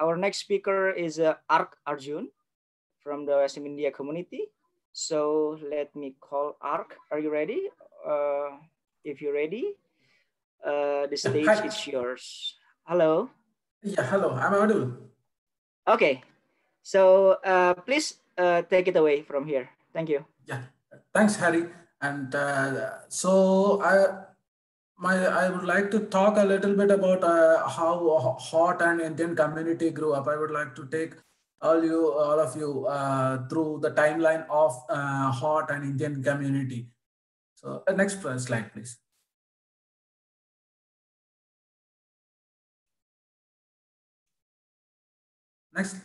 our next speaker is uh, Ark Arjun from the Western India community. So let me call Ark. Are you ready? Uh, if you're ready, uh, the stage Hi. is yours. Hello. Yeah, hello. I'm audible. Okay. So uh, please uh, take it away from here. Thank you. Yeah. Thanks, Harry. And uh, so I my I would like to talk a little bit about uh, how hot and Indian community grew up. I would like to take all you all of you uh, through the timeline of uh, hot and Indian community. So uh, next slide, please. Next.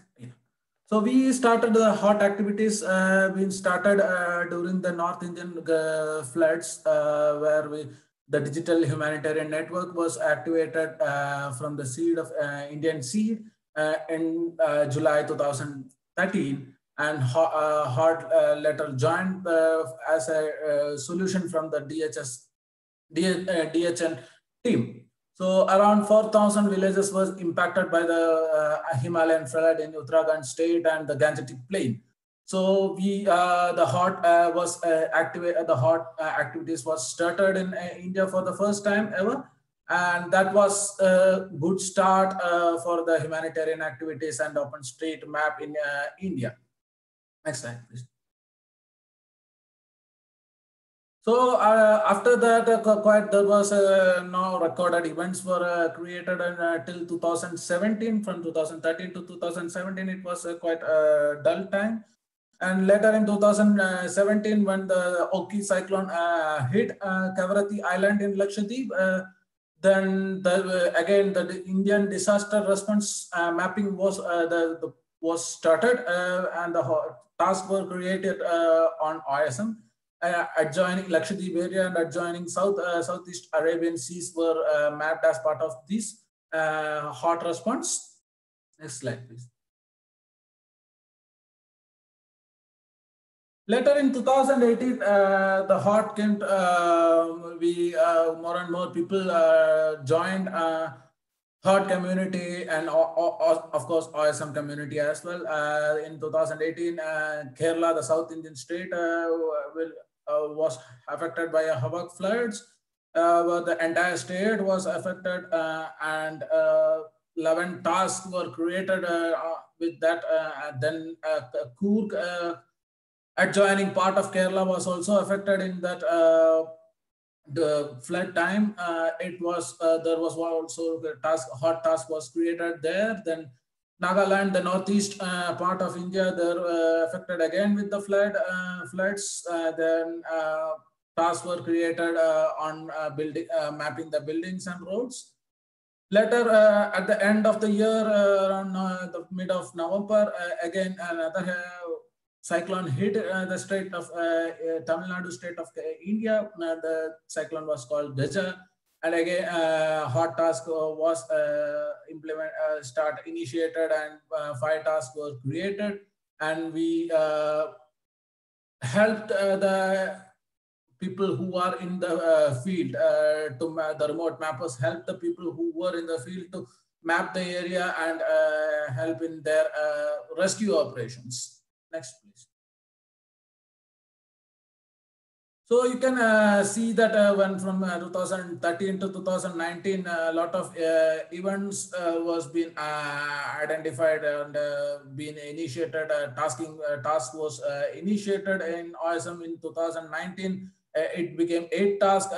So we started the hot activities. Uh, we started uh, during the North Indian uh, floods, uh, where we the digital humanitarian network was activated uh, from the seed of uh, Indian seed uh, in uh, July 2013 and hot uh, letter joined uh, as a solution from the DHS DHN team. So around 4,000 villages was impacted by the Himalayan flood in Uttarakhand state and the Gangetic plain. So we uh, the hot uh, was uh, activate the hot uh, activities was started in uh, India for the first time ever, and that was a good start uh, for the humanitarian activities and open street map in India. Next slide, please. So after that, quite there was no recorded events were created until 2017. From 2013 to 2017, it was quite a dull time and later in 2017, when the Ockhi cyclone uh, hit uh, Kavaratti Island in Lakshadweep, uh, then the, uh, again the Indian disaster response uh, mapping was uh, the, the, was started and the task were created on OSM. adjoining Lakshadweep area and adjoining South Southeast Arabian seas were mapped as part of this hot response. Next slide, please. Later in 2018, uh, the hot came, uh, we, uh, more and more people uh, joined uh, hot community and of course OSM community as well. Uh, in 2018, Kerala, the South Indian state, will, was affected by a Hawak floods. the entire state was affected and 11 tasks were created with that. then Coorg, adjoining part of Kerala was also affected in that uh, the flood time. Uh, it was uh, there was also the task hot task was created there. Then Nagaland, the northeast uh, part of India, they're uh, affected again with the flood uh, floods. then tasks were created on building mapping the buildings and roads. Later, at the end of the year, around the mid of November, again another cyclone hit uh, the state of uh, uh, Tamil Nadu state of India. the cyclone was called Gaja. And again, hot task was implement, start initiated and fire tasks were created. And we helped the people who are in the uh, field uh, to the remote mappers help the people who were in the field to map the area and uh, help in their rescue operations. Next, please. So you can uh, see that uh, when from uh, 2013 to 2019, a lot of uh, events uh, was being uh, identified and being initiated. tasking task was initiated in OSM in 2019. it became eight tasks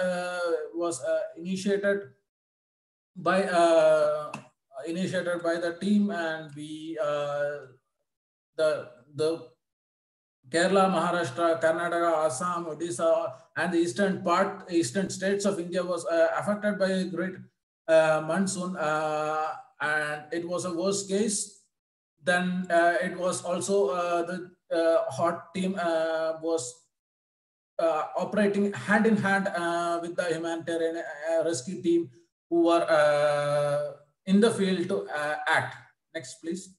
was initiated by initiated by the team, and we the the Kerala, Maharashtra, Karnataka, Assam, Odisha, and the eastern part, eastern states of India was uh, affected by a great uh, monsoon, uh, and it was a worst case. Then uh, it was also uh, the uh, hot team was operating hand in hand with the humanitarian rescue team who were in the field to act. Next, please.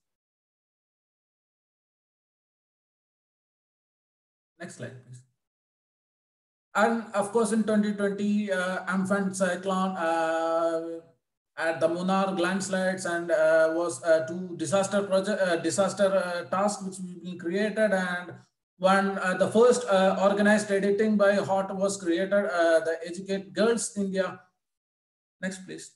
Next slide, please. And of course, in 2020, uh, Amphan cyclone uh, at the Munnar landslides and uh, was uh, two disaster project uh, disaster uh, tasks which we created and one uh, the first organized editing by HOT was created the Educate Girls India. Next, please.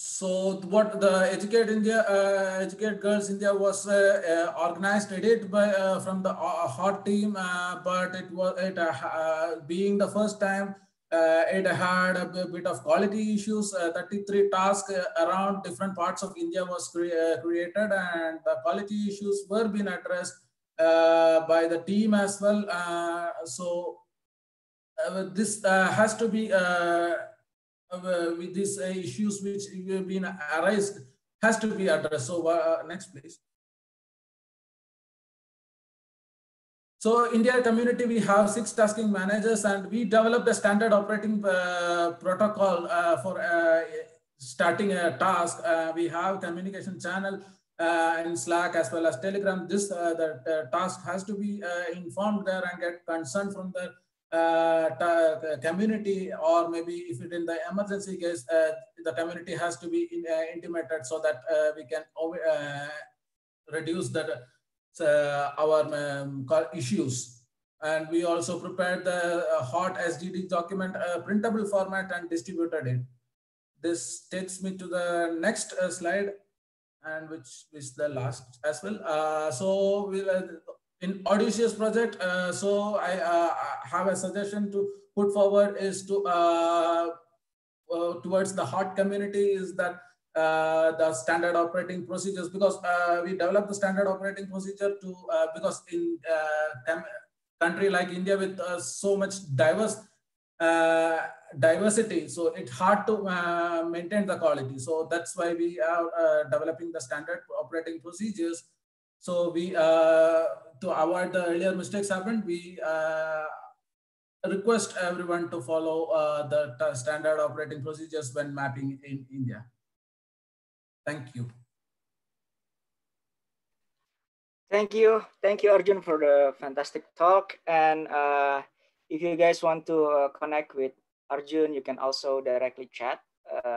So what the Educate India, uh, Educate Girls India was uh, uh, organized, edit by from the HOT team, but it was it being the first time uh, it had a bit of quality issues. Uh, 33 tasks uh, around different parts of India was cre created and the quality issues were being addressed by the team as well. so this has to be with these issues which have been arised has to be addressed. So next please. So India community, we have six tasking managers and we developed a standard operating uh, protocol uh, for uh, starting a task. Uh, we have communication channel uh, in Slack as well as Telegram. This uh, the task has to be informed there and get consent from the community or maybe if it in the emergency case, the community has to be in, intimated so that we can reduce that uh, our um, issues. And we also prepared the uh, hot SDD document uh, printable format and distributed it. This takes me to the next uh, slide and which is the last as well. Uh, so we, uh, in Audacious project, so I have a suggestion to put forward is to towards the hot community is that uh, the standard operating procedures because uh, we developed the standard operating procedure to uh, because in uh, country like India with uh, so much diverse uh, diversity, so it's hard to maintain the quality. So that's why we are developing the standard operating procedures. So we to avoid the earlier mistakes happened, we request everyone to follow the standard operating procedures when mapping in India. Thank you. Thank you. Thank you, Arjun, for the fantastic talk. And uh, if you guys want to uh, connect with Arjun, you can also directly chat. Uh,